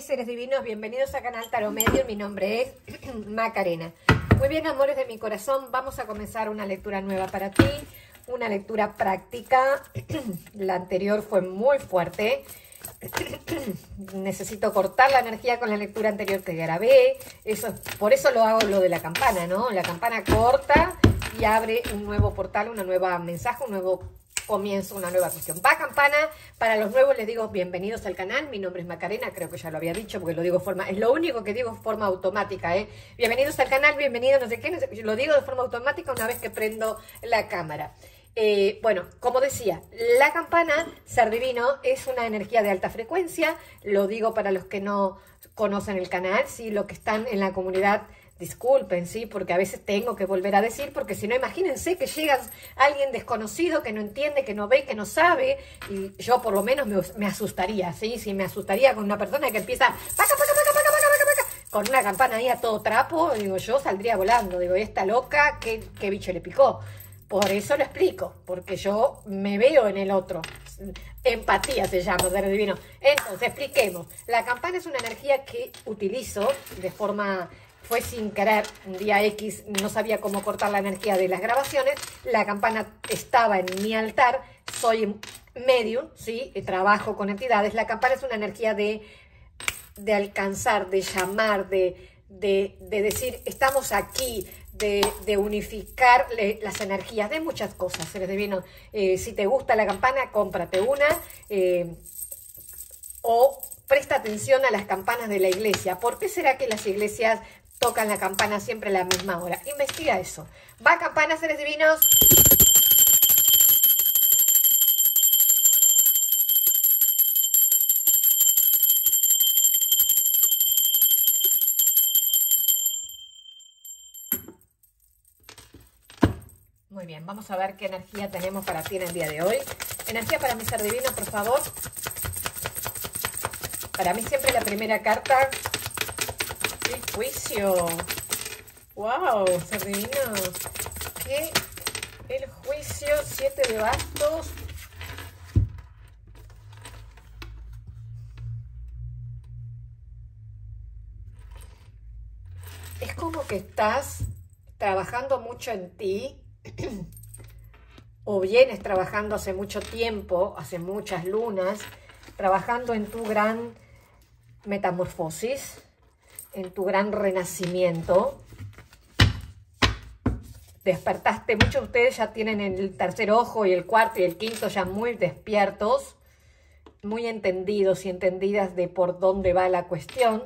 seres divinos, bienvenidos a Canal Tarot Medio, mi nombre es Macarena. Muy bien, amores de mi corazón, vamos a comenzar una lectura nueva para ti, una lectura práctica, la anterior fue muy fuerte, necesito cortar la energía con la lectura anterior que grabé, eso, por eso lo hago lo de la campana, ¿no? La campana corta y abre un nuevo portal, una nueva mensaje, un nuevo comienzo una nueva cuestión. Va campana, para los nuevos les digo bienvenidos al canal, mi nombre es Macarena, creo que ya lo había dicho porque lo digo forma, es lo único que digo forma automática, ¿eh? Bienvenidos al canal, bienvenidos no sé qué, lo digo de forma automática una vez que prendo la cámara. Eh, bueno, como decía, la campana, ser divino, es una energía de alta frecuencia, lo digo para los que no conocen el canal, si lo que están en la comunidad disculpen, ¿sí? Porque a veces tengo que volver a decir, porque si no, imagínense que llega alguien desconocido que no entiende, que no ve, que no sabe, y yo por lo menos me, asustaría, ¿sí? Si me asustaría con una persona que empieza con una campana ahí a todo trapo, digo, yo saldría volando, digo, esta loca, ¿qué, qué bicho le picó? Por eso lo explico, porque yo me veo en el otro. Empatía se llama, de divino. Entonces, expliquemos. La campana es una energía que utilizo de forma fue sin querer, un día X no sabía cómo cortar la energía de las grabaciones, la campana estaba en mi altar, soy medium, ¿sí? trabajo con entidades, la campana es una energía de, de alcanzar, de llamar, de, de, decir, estamos aquí, de, unificar las energías, de muchas cosas, seres divinos. Eh, si te gusta la campana, cómprate una. Eh, o presta atención a las campanas de la iglesia. ¿Por qué será que las iglesias tocan la campana siempre a la misma hora. Investiga eso. Va campana, seres divinos. Muy bien, vamos a ver qué energía tenemos para ti en el día de hoy. Energía para mi ser divino, por favor. Para mí siempre la primera carta juicio. ¡Wow! Servinos. ¿Qué? El juicio, siete de bastos. Es como que estás trabajando mucho en ti o vienes trabajando hace mucho tiempo, hace muchas lunas, trabajando en tu gran metamorfosis en tu gran renacimiento. Despertaste, muchos de ustedes ya tienen el tercer ojo y el cuarto y el quinto ya muy despiertos, muy entendidos y entendidas de por dónde va la cuestión.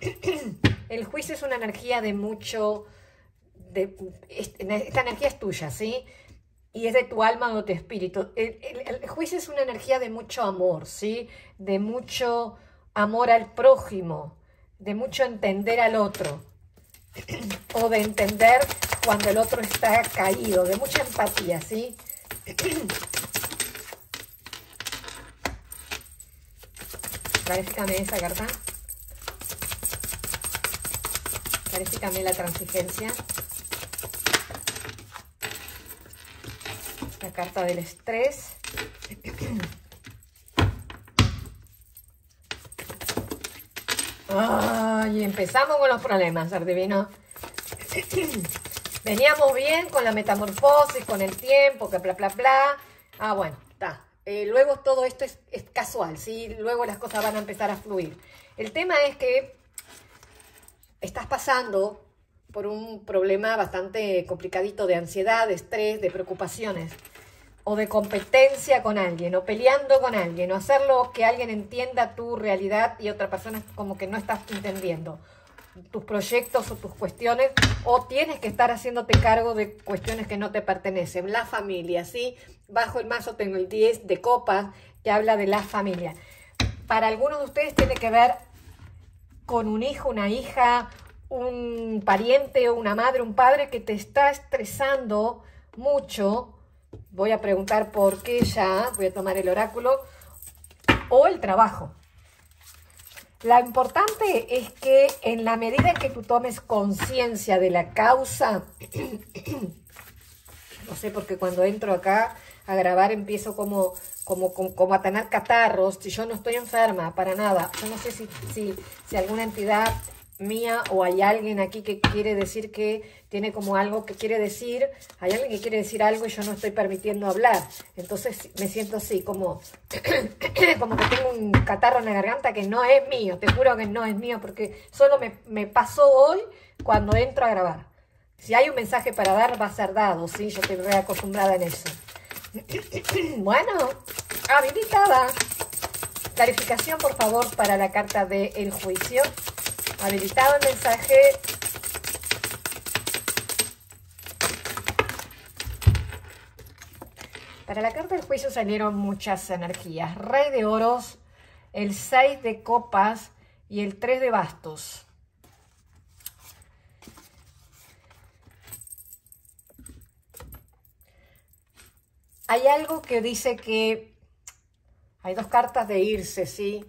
El juicio es una energía de mucho, de, esta energía es tuya, ¿sí? Y es de tu alma o de tu espíritu. El, el juicio es una energía de mucho amor, ¿sí? De mucho amor al prójimo, de mucho entender al otro o de entender cuando el otro está caído, de mucha empatía, ¿sí? Clarifícame esa carta. Clarifícame la transigencia. La carta del estrés. Ay, empezamos con los problemas, Ardivino. Veníamos bien con la metamorfosis, con el tiempo, que bla, bla, bla. Ah, bueno, está. Eh, luego todo esto es, casual, ¿sí? Luego las cosas van a empezar a fluir. El tema es que estás pasando por un problema bastante complicadito de ansiedad, de estrés, de preocupaciones o de competencia con alguien, o peleando con alguien, o hacerlo que alguien entienda tu realidad y otra persona como que no estás entendiendo tus proyectos o tus cuestiones, o tienes que estar haciéndote cargo de cuestiones que no te pertenecen. La familia, ¿sí? Bajo el mazo tengo el 10 de copas que habla de la familia. Para algunos de ustedes tiene que ver con un hijo, una hija, un pariente o una madre, un padre que te está estresando mucho voy a preguntar por qué ya, voy a tomar el oráculo, o el trabajo. Lo importante es que en la medida en que tú tomes conciencia de la causa, no sé, porque cuando entro acá a grabar empiezo como como, como, a tener catarros, si yo no estoy enferma, para nada. Yo no sé si, si, si alguna entidad mía o hay alguien aquí que quiere decir que tiene como algo que quiere decir, hay alguien que quiere decir algo y yo no estoy permitiendo hablar. Entonces me siento así, como, como que tengo un catarro en la garganta que no es mío, te juro que no es mío, porque solo me, me pasó hoy cuando entro a grabar. Si hay un mensaje para dar, va a ser dado, ¿sí? Yo estoy reacostumbrada en eso. bueno, habilitada. Clarificación, por favor, para la carta del el juicio. Habilitado el mensaje. Para la carta del juicio salieron muchas energías. Rey de oros, el 6 de copas y el 3 de bastos. Hay algo que dice que hay dos cartas de irse, ¿sí?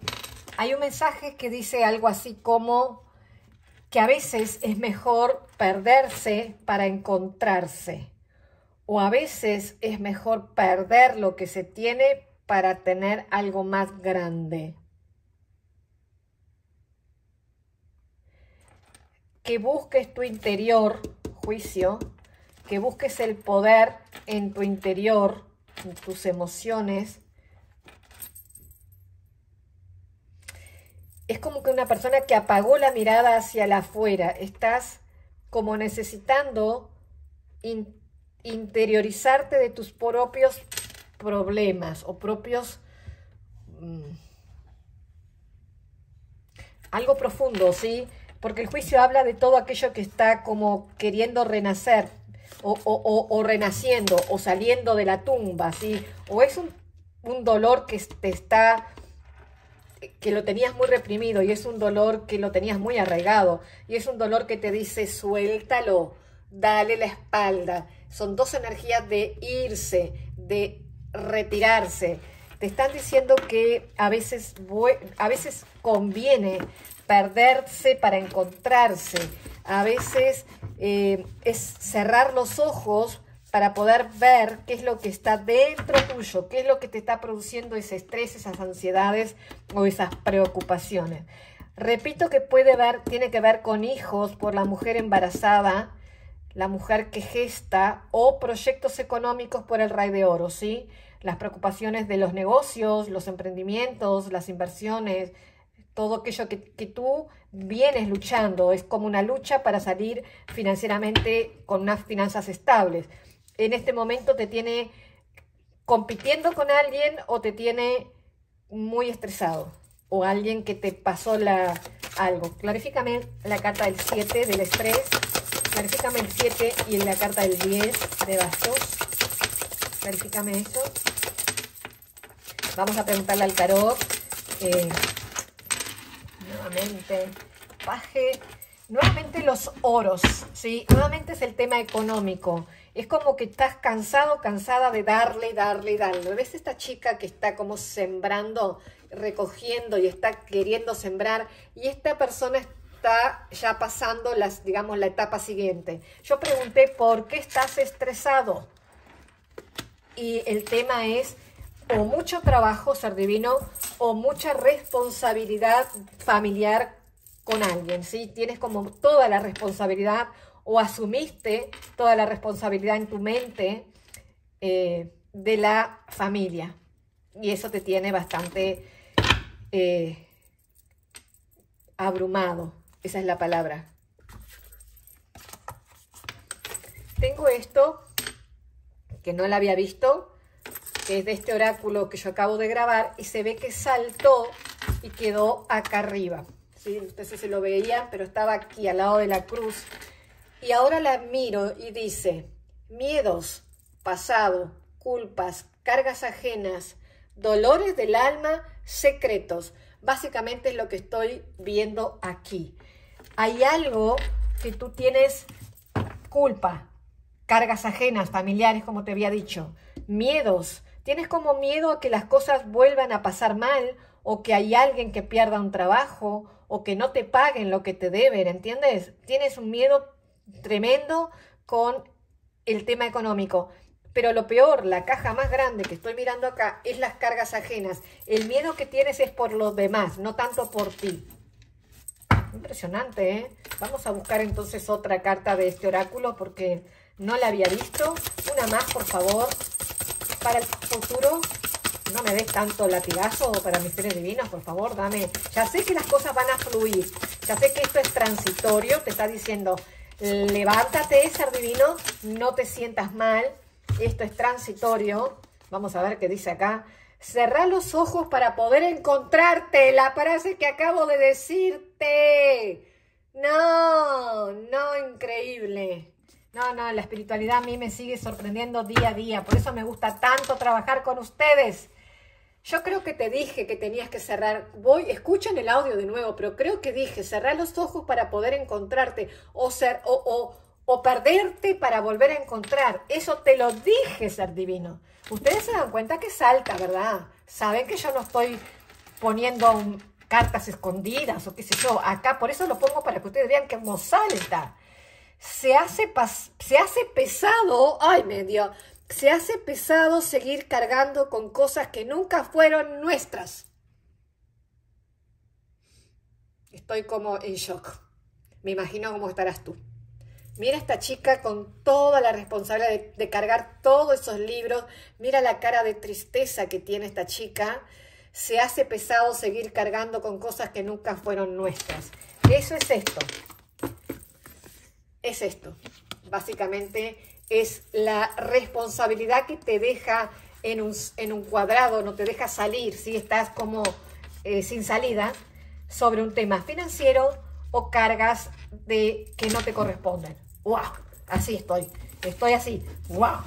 Hay un mensaje que dice algo así como que a veces es mejor perderse para encontrarse. O a veces es mejor perder lo que se tiene para tener algo más grande. Que busques tu interior, juicio, que busques el poder en tu interior, en tus emociones, es como que una persona que apagó la mirada hacia la afuera. Estás como necesitando interiorizarte de tus propios problemas o propios... Mm, algo profundo, ¿sí? Porque el juicio habla de todo aquello que está como queriendo renacer o, o renaciendo o saliendo de la tumba, ¿sí? O es un, un dolor que te está que lo tenías muy reprimido y es un dolor que lo tenías muy arraigado y es un dolor que te dice suéltalo, dale la espalda. Son dos energías de irse, de retirarse. Te están diciendo que a veces, a veces conviene perderse para encontrarse. A veces eh, es cerrar los ojos para poder ver qué es lo que está dentro tuyo, qué es lo que te está produciendo ese estrés, esas ansiedades o esas preocupaciones. Repito que puede ver, tiene que ver con hijos por la mujer embarazada, la mujer que gesta o proyectos económicos por el rey de oro, ¿sí? Las preocupaciones de los negocios, los emprendimientos, las inversiones, todo aquello que, que, tú vienes luchando. Es como una lucha para salir financieramente con unas finanzas estables en este momento te tiene compitiendo con alguien o te tiene muy estresado o alguien que te pasó la, algo. Clarifícame la carta del 7 del estrés, clarifícame el 7 y la carta del 10 de bastos. Clarifícame eso. Vamos a preguntarle al tarot. Eh, nuevamente, paje. Nuevamente los oros, ¿sí? Nuevamente es el tema económico. Es como que estás cansado, cansada de darle, darle, darle. ¿Ves esta chica que está como sembrando, recogiendo y está queriendo sembrar? Y esta persona está ya pasando las, digamos, la etapa siguiente. Yo pregunté, ¿por qué estás estresado? Y el tema es o mucho trabajo, ser divino, o mucha responsabilidad familiar con alguien, ¿sí? Tienes como toda la responsabilidad o asumiste toda la responsabilidad en tu mente eh, de la familia. Y eso te tiene bastante eh, abrumado. Esa es la palabra. Tengo esto, que no la había visto, que es de este oráculo que yo acabo de grabar, y se ve que saltó y quedó acá arriba. ¿sí? Ustedes se lo veían, pero estaba aquí al lado de la cruz y ahora la miro y dice, miedos, pasado, culpas, cargas ajenas, dolores del alma, secretos. Básicamente es lo que estoy viendo aquí. Hay algo que tú tienes culpa, cargas ajenas, familiares, como te había dicho, miedos. Tienes como miedo a que las cosas vuelvan a pasar mal o que hay alguien que pierda un trabajo o que no te paguen lo que te deben, ¿entiendes? Tienes un miedo tremendo con el tema económico. Pero lo peor, la caja más grande que estoy mirando acá, es las cargas ajenas. El miedo que tienes es por los demás, no tanto por ti. Impresionante, ¿eh? Vamos a buscar entonces otra carta de este oráculo porque no la había visto. Una más, por favor, para el futuro. No me des tanto latigazo para mis seres divinos, por favor, dame. Ya sé que las cosas van a fluir. Ya sé que esto es transitorio. Te está diciendo, levántate, ser divino. No te sientas mal. Esto es transitorio. Vamos a ver qué dice acá. Cerrá los ojos para poder encontrarte. La frase que acabo de decirte. No, no, increíble. No, no, la espiritualidad a mí me sigue sorprendiendo día a día. Por eso me gusta tanto trabajar con ustedes. Yo creo que te dije que tenías que cerrar. Voy, escuchan el audio de nuevo, pero creo que dije cerrar los ojos para poder encontrarte o ser o, o, o perderte para volver a encontrar. Eso te lo dije, ser divino. Ustedes se dan cuenta que salta, ¿verdad? Saben que yo no estoy poniendo cartas escondidas o qué sé yo. Acá, por eso lo pongo para que ustedes vean que salta. Se hace, se hace pesado, ay, medio, se hace pesado seguir cargando con cosas que nunca fueron nuestras. Estoy como en shock. Me imagino cómo estarás tú. Mira esta chica con toda la responsabilidad de, cargar todos esos libros. Mira la cara de tristeza que tiene esta chica. Se hace pesado seguir cargando con cosas que nunca fueron nuestras. Eso es esto. Es esto. Básicamente es la responsabilidad que te deja en un, en un cuadrado, no te deja salir, si estás como eh, sin salida sobre un tema financiero o cargas de que no te corresponden. ¡Wow! Así estoy. Estoy así. ¡Wow!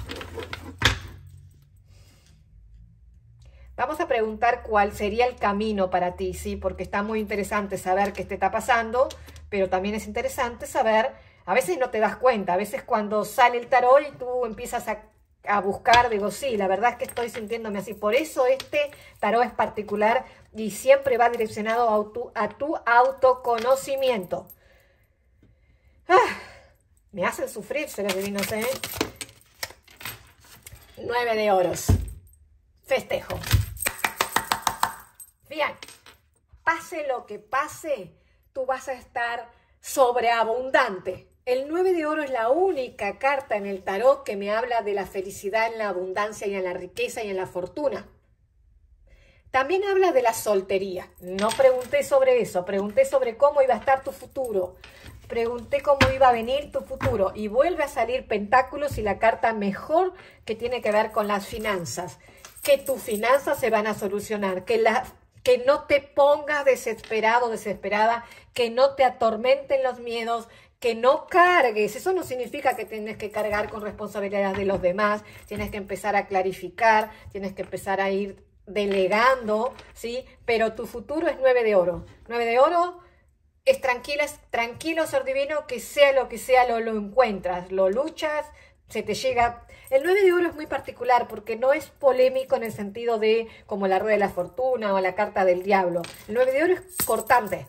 Vamos a preguntar cuál sería el camino para ti, ¿sí? Porque está muy interesante saber qué te está pasando, pero también es interesante saber, a veces no te das cuenta, a veces cuando sale el tarot y tú empiezas a, buscar, digo, sí, la verdad es que estoy sintiéndome así. Por eso este tarot es particular y siempre va direccionado a tu, a tu autoconocimiento. Ah. Me hacen sufrir, seres divinos, ¿eh? Nueve de oros. Festejo. Bien, pase lo que pase, tú vas a estar sobreabundante. El 9 de oro es la única carta en el tarot que me habla de la felicidad en la abundancia y en la riqueza y en la fortuna. También habla de la soltería. No pregunté sobre eso, pregunté sobre cómo iba a estar tu futuro, pregunté cómo iba a venir tu futuro y vuelve a salir Pentáculos y la carta mejor que tiene que ver con las finanzas. Que tus finanzas se van a solucionar, que, que no te pongas desesperado, desesperada, que no te atormenten los miedos, que no cargues. Eso no significa que tienes que cargar con responsabilidades de los demás, tienes que empezar a clarificar, tienes que empezar a ir delegando, ¿sí? Pero tu futuro es nueve de oro. Nueve de oro es tranquila, es tranquilo ser divino, que sea lo que sea, lo, lo encuentras, lo luchas, se te llega. El 9 de oro es muy particular porque no es polémico en el sentido de como la rueda de la fortuna o la carta del diablo. El 9 de oro es cortante,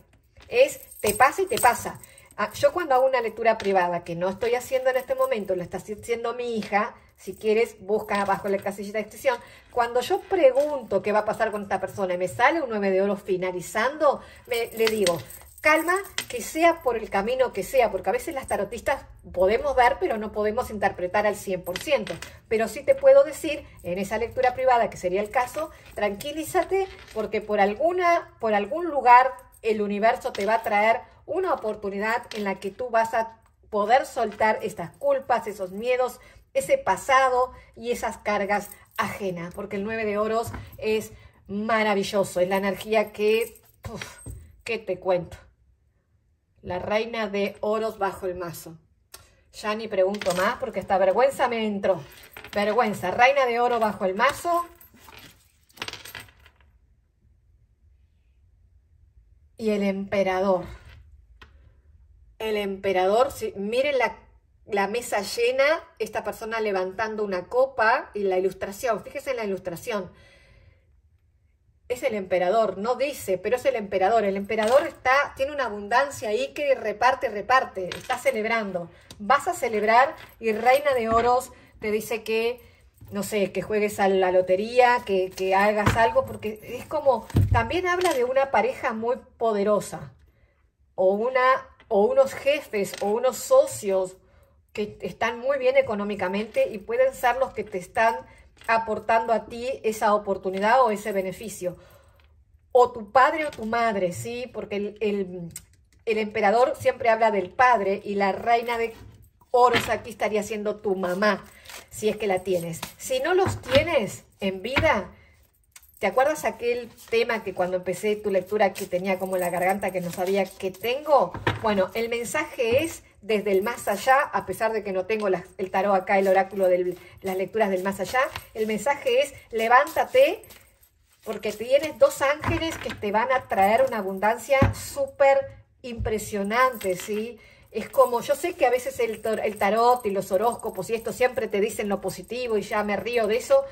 es te pasa y te pasa. Ah, yo cuando hago una lectura privada, que no estoy haciendo en este momento, lo está haciendo mi hija, si quieres, busca abajo en la casillita de extensión. Cuando yo pregunto qué va a pasar con esta persona y me sale un 9 de oro finalizando, me, le digo, calma, que sea por el camino que sea, porque a veces las tarotistas podemos ver, pero no podemos interpretar al 100%. Pero sí te puedo decir, en esa lectura privada, que sería el caso, tranquilízate, porque por, alguna, por algún lugar el universo te va a traer una oportunidad en la que tú vas a poder soltar estas culpas, esos miedos, ese pasado y esas cargas ajenas, porque el 9 de oros es maravilloso, es la energía que, ¿qué te cuento? La reina de oros bajo el mazo. Ya ni pregunto más porque esta vergüenza me entró. Vergüenza. Reina de oro bajo el mazo. Y el emperador. El emperador, miren la, la, mesa llena, esta persona levantando una copa y la ilustración, fíjense en la ilustración es el emperador, no dice, pero es el emperador. El emperador está, tiene una abundancia ahí que reparte, reparte, está celebrando. Vas a celebrar y Reina de Oros te dice que no sé, que juegues a la lotería, que, que hagas algo, porque es como, también habla de una pareja muy poderosa, o, una, o unos jefes, o unos socios que están muy bien económicamente y pueden ser los que te están aportando a ti esa oportunidad o ese beneficio. O tu padre o tu madre, ¿sí? Porque el, el, emperador siempre habla del padre y la reina de oros aquí estaría siendo tu mamá, si es que la tienes. Si no los tienes en vida, ¿te acuerdas aquel tema que cuando empecé tu lectura que tenía como la garganta que no sabía que tengo? Bueno, el mensaje es desde el más allá, a pesar de que no tengo el tarot acá, el oráculo de las lecturas del más allá, el mensaje es levántate porque tienes dos ángeles que te van a traer una abundancia súper impresionante, ¿sí? Es como, yo sé que a veces el, el tarot y los horóscopos y esto siempre te dicen lo positivo y ya me río de eso,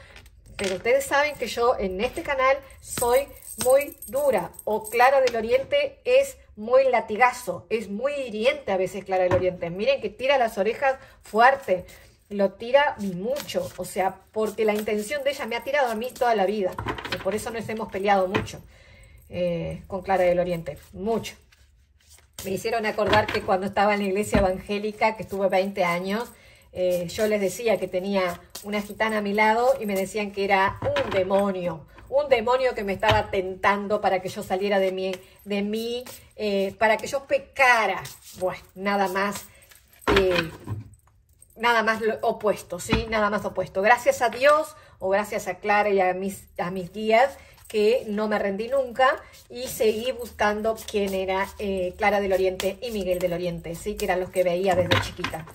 pero ustedes saben que yo en este canal soy muy dura o Clara del Oriente es muy latigazo, es muy hiriente a veces Clara del Oriente. Miren que tira las orejas fuerte, lo tira mucho, o sea, porque la intención de ella me ha tirado a mí toda la vida. Y por eso nos hemos peleado mucho eh, con Clara del Oriente, mucho. Me hicieron acordar que cuando estaba en la iglesia evangélica, que estuve 20 años, eh, yo les decía que tenía una gitana a mi lado y me decían que era un demonio, un demonio que me estaba tentando para que yo saliera de mí, de mí eh, para que yo pecara. Bueno, nada más, eh, nada más opuesto, ¿sí? Nada más opuesto. Gracias a Dios o gracias a Clara y a mis, a mis guías que no me rendí nunca y seguí buscando quién era eh, Clara del Oriente y Miguel del Oriente, ¿sí? Que eran los que veía desde chiquita.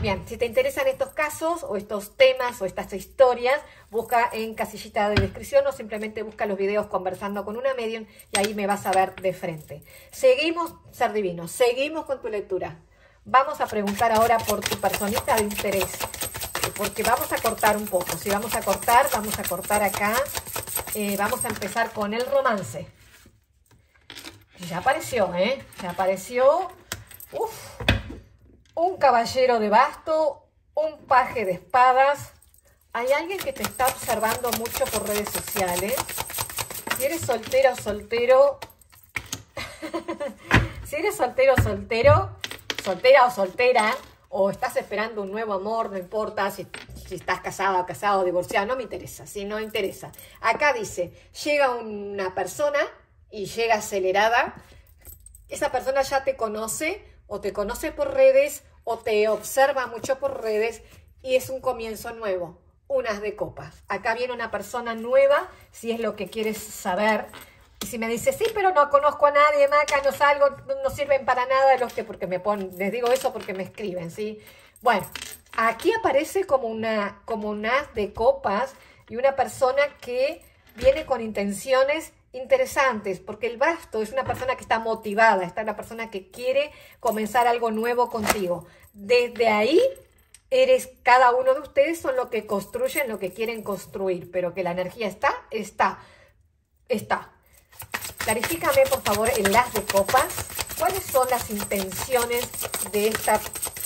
Bien, si te interesan estos casos o estos temas o estas historias, busca en casillita de descripción o simplemente busca los videos conversando con una medium y ahí me vas a ver de frente. Seguimos, ser divino, seguimos con tu lectura. Vamos a preguntar ahora por tu personita de interés, porque vamos a cortar un poco. Si vamos a cortar, vamos a cortar acá. Eh, vamos a empezar con el romance. Ya apareció, ¿eh? Ya apareció. Uf, un caballero de basto, un paje de espadas. Hay alguien que te está observando mucho por redes sociales. Si eres soltero o soltero, si eres soltero o soltero, soltera o soltera, o estás esperando un nuevo amor, no importa si, si estás casado o casado, divorciado, no me interesa, si no interesa. Acá dice, llega una persona y llega acelerada, esa persona ya te conoce o te conoce por redes o te observa mucho por redes y es un comienzo nuevo, unas de copas. Acá viene una persona nueva, si es lo que quieres saber. Y si me dice, sí, pero no conozco a nadie, Maca, no salgo, no sirven para nada los que, porque me ponen, les digo eso porque me escriben, ¿sí? Bueno, aquí aparece como una, como unas de copas y una persona que viene con intenciones interesantes, porque el basto es una persona que está motivada, está una persona que quiere comenzar algo nuevo contigo. Desde ahí eres cada uno de ustedes son lo que construyen, lo que quieren construir, pero que la energía está, está, está. Clarifícame, por favor, en las de copas, cuáles son las intenciones de esta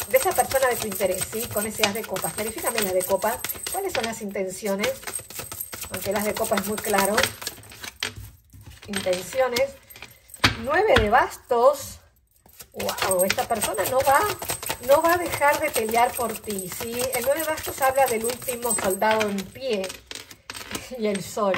de esa persona de tu interés, ¿sí? Con ese as de copas. Clarifícame las de copas, cuáles son las intenciones, aunque las de copas es muy claro, intenciones. Nueve de bastos. Wow, esta persona no va, no va a dejar de pelear por ti, ¿sí? El nueve de bastos habla del último soldado en pie y el sol.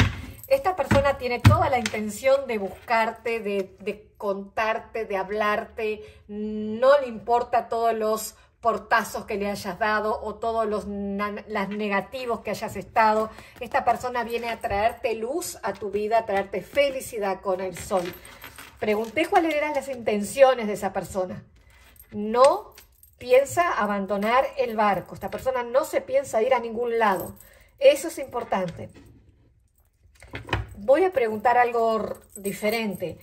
Esta persona tiene toda la intención de buscarte, de, de contarte, de hablarte. No le importa todos los portazos que le hayas dado o todos los negativos que hayas estado. Esta persona viene a traerte luz a tu vida, a traerte felicidad con el sol. Pregunté cuáles eran las intenciones de esa persona. No piensa abandonar el barco. Esta persona no se piensa ir a ningún lado. Eso es importante. Voy a preguntar algo diferente.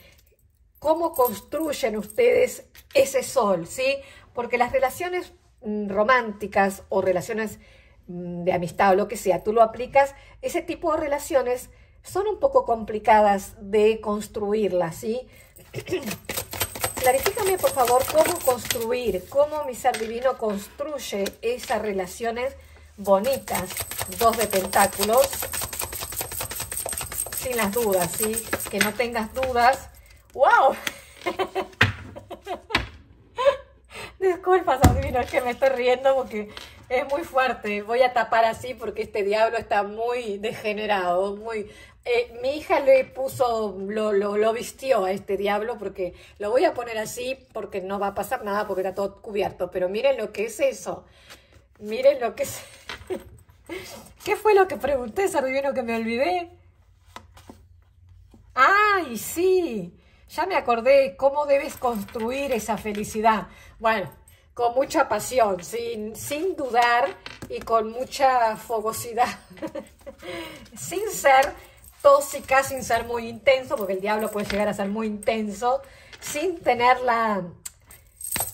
¿Cómo construyen ustedes ese sol? ¿Sí? Porque las relaciones mm, románticas o relaciones mm, de amistad o lo que sea, tú lo aplicas, ese tipo de relaciones son un poco complicadas de construirlas, ¿sí? Clarifícame, por favor, cómo construir, cómo mi ser divino construye esas relaciones bonitas. Dos de pentáculos. Sin las dudas, ¿sí? Que no tengas dudas. ¡Wow! Disculpa, adivino, es que me estoy riendo porque es muy fuerte. Voy a tapar así porque este diablo está muy degenerado, muy... Eh, mi hija le puso, lo, lo, lo, vistió a este diablo porque lo voy a poner así porque no va a pasar nada porque está todo cubierto. Pero miren lo que es eso. Miren lo que es... ¿Qué fue lo que pregunté, Sardino, que me olvidé? ¡Ay, sí! Ya me acordé cómo debes construir esa felicidad. Bueno, con mucha pasión, sin, sin dudar y con mucha fogosidad. sin ser tóxica, sin ser muy intenso, porque el diablo puede llegar a ser muy intenso, sin tener la,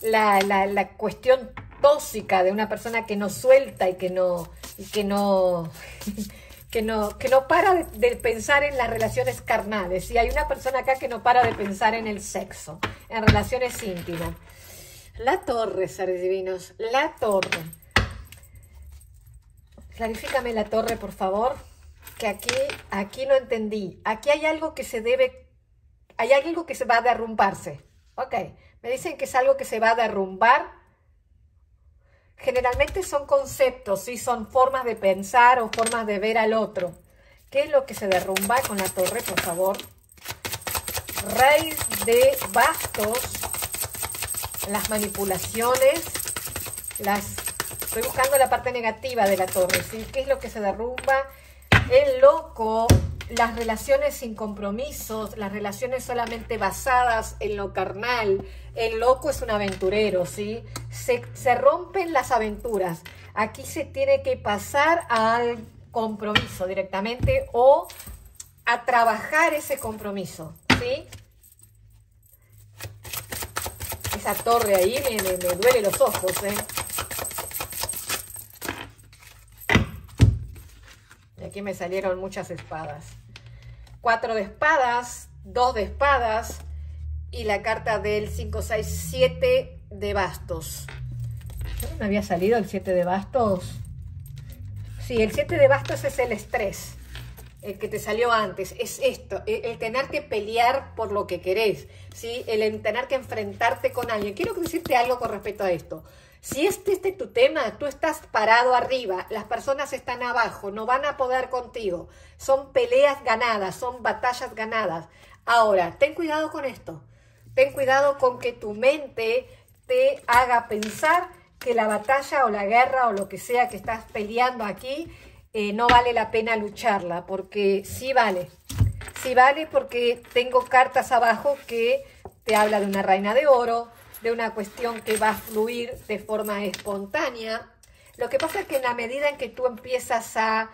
la, la, cuestión tóxica de una persona que no suelta y que no, y que no, que no, que no para de, pensar en las relaciones carnales. Y hay una persona acá que no para de pensar en el sexo, en relaciones íntimas. La torre, seres divinos, la torre. Clarifícame la torre, por favor, que aquí, aquí no entendí. Aquí hay algo que se debe, hay algo que se va a derrumbarse. Ok, me dicen que es algo que se va a derrumbar. Generalmente son conceptos, ¿sí? son formas de pensar o formas de ver al otro. ¿Qué es lo que se derrumba con la torre, por favor? Rey de bastos las manipulaciones, las estoy buscando la parte negativa de la torre, ¿sí? ¿Qué es lo que se derrumba? El loco, las relaciones sin compromisos, las relaciones solamente basadas en lo carnal. El loco es un aventurero, ¿sí? Se, rompen las aventuras. Aquí se tiene que pasar al compromiso directamente o a trabajar ese compromiso, ¿sí? esa torre ahí me, me, duele los ojos, ¿eh? Y aquí me salieron muchas espadas. Cuatro de espadas, dos de espadas y la carta del 5, 6, 7 de bastos. ¿No había salido el 7 de bastos? Sí, el 7 de bastos es el estrés el que te salió antes, es esto, el, tener que pelear por lo que querés, ¿sí? el tener que enfrentarte con alguien. Quiero decirte algo con respecto a esto. Si este, este es tu tema, tú estás parado arriba, las personas están abajo, no van a poder contigo. Son peleas ganadas, son batallas ganadas. Ahora, ten cuidado con esto. Ten cuidado con que tu mente te haga pensar que la batalla o la guerra o lo que sea que estás peleando aquí eh, no vale la pena lucharla, porque sí vale. Sí vale porque tengo cartas abajo que te habla de una reina de oro, de una cuestión que va a fluir de forma espontánea. Lo que pasa es que en la medida en que tú empiezas a,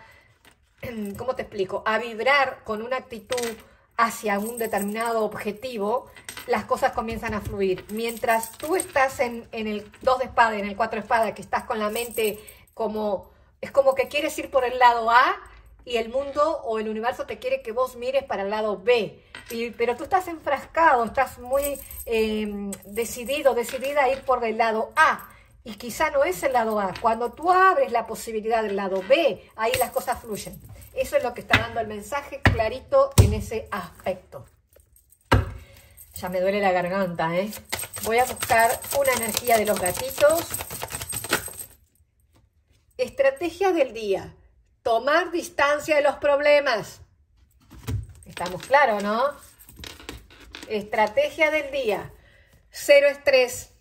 ¿cómo te explico? A vibrar con una actitud hacia un determinado objetivo, las cosas comienzan a fluir. Mientras tú estás en, en el 2 de espada, en el 4 de espada, que estás con la mente como es como que quieres ir por el lado A y el mundo o el universo te quiere que vos mires para el lado B. pero tú estás enfrascado, estás muy em, decidido, decidida a ir por el lado A. Y quizá no es el lado A. Cuando tú abres la posibilidad del lado B, ahí las cosas fluyen. Eso es lo que está dando el mensaje clarito en ese aspecto. Ya me duele la garganta, ¿eh? Voy a buscar una energía de los gatitos Estrategia del día. Tomar distancia de los problemas. Estamos claros, ¿no? Estrategia del día. Cero estrés.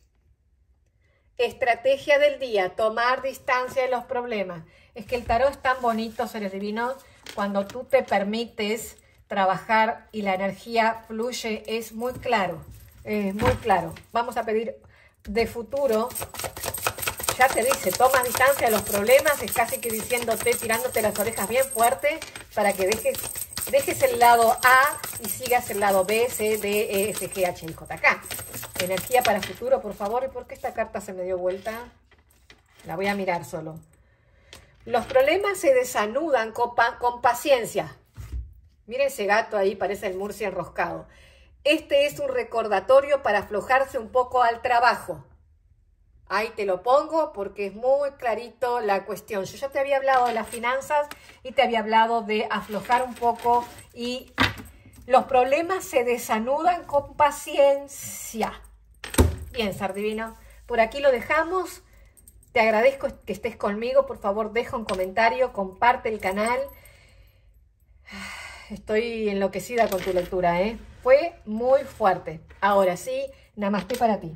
Estrategia del día. Tomar distancia de los problemas. Es que el tarot es tan bonito, seres divinos, cuando tú te permites trabajar y la energía fluye, es muy claro. Es muy claro. Vamos a pedir de futuro ya te dice, toma distancia de los problemas, es casi que diciéndote, tirándote las orejas bien fuerte para que dejes, dejes el lado A y sigas el lado B, C, D, E, F, G, H, I, J, K. Energía para futuro, por favor. ¿Y por qué esta carta se me dio vuelta? La voy a mirar solo. Los problemas se desanudan con, paciencia. Miren ese gato ahí, parece el Murcia enroscado. Este es un recordatorio para aflojarse un poco al trabajo. Ahí te lo pongo porque es muy clarito la cuestión. Yo ya te había hablado de las finanzas y te había hablado de aflojar un poco y los problemas se desanudan con paciencia. Bien, Sardivino, por aquí lo dejamos. Te agradezco que estés conmigo. Por favor, deja un comentario, comparte el canal. Estoy enloquecida con tu lectura, ¿eh? Fue muy fuerte. Ahora sí, namaste para ti.